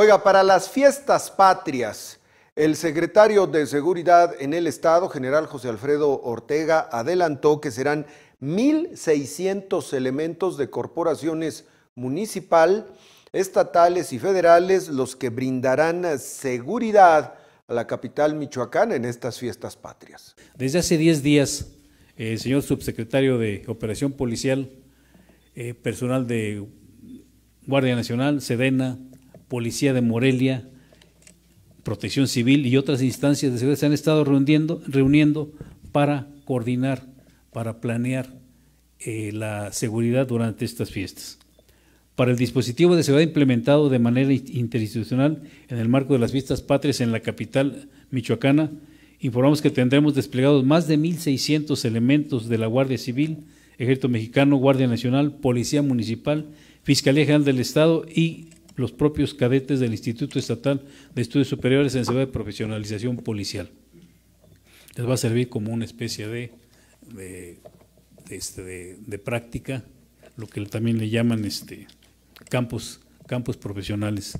Oiga, para las fiestas patrias, el secretario de Seguridad en el Estado, general José Alfredo Ortega, adelantó que serán 1.600 elementos de corporaciones municipal, estatales y federales los que brindarán seguridad a la capital michoacana en estas fiestas patrias. Desde hace 10 días, el señor subsecretario de Operación Policial, eh, personal de Guardia Nacional, Sedena, Policía de Morelia, Protección Civil y otras instancias de seguridad se han estado reuniendo, para coordinar, para planear eh, la seguridad durante estas fiestas. Para el dispositivo de seguridad implementado de manera interinstitucional en el marco de las fiestas patrias en la capital michoacana, informamos que tendremos desplegados más de 1.600 elementos de la Guardia Civil, Ejército Mexicano, Guardia Nacional, Policía Municipal, Fiscalía General del Estado y los propios cadetes del Instituto Estatal de Estudios Superiores en Seguridad y Profesionalización Policial. Les va a servir como una especie de, de, este, de, práctica, lo que también le llaman este, campos, campos profesionales.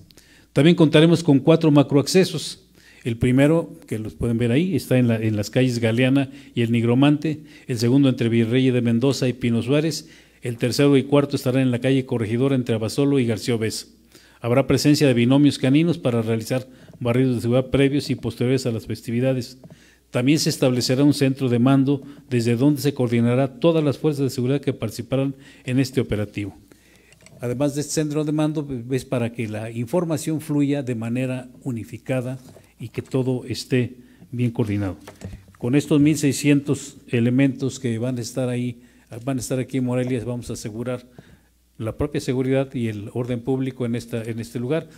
También contaremos con cuatro macroaccesos. El primero, que los pueden ver ahí, está en, la, en las calles Galeana y El Nigromante. El segundo entre Virrey de Mendoza y Pino Suárez. El tercero y cuarto estarán en la calle Corregidora entre Abasolo y García Obes. Habrá presencia de binomios caninos para realizar barridos de seguridad previos y posteriores a las festividades. También se establecerá un centro de mando desde donde se coordinará todas las fuerzas de seguridad que participarán en este operativo. Además de este centro de mando, es para que la información fluya de manera unificada y que todo esté bien coordinado. Con estos 1.600 elementos que van a estar ahí, van a estar aquí en Morelia, vamos a asegurar la propia seguridad y el orden público en, esta, en este lugar.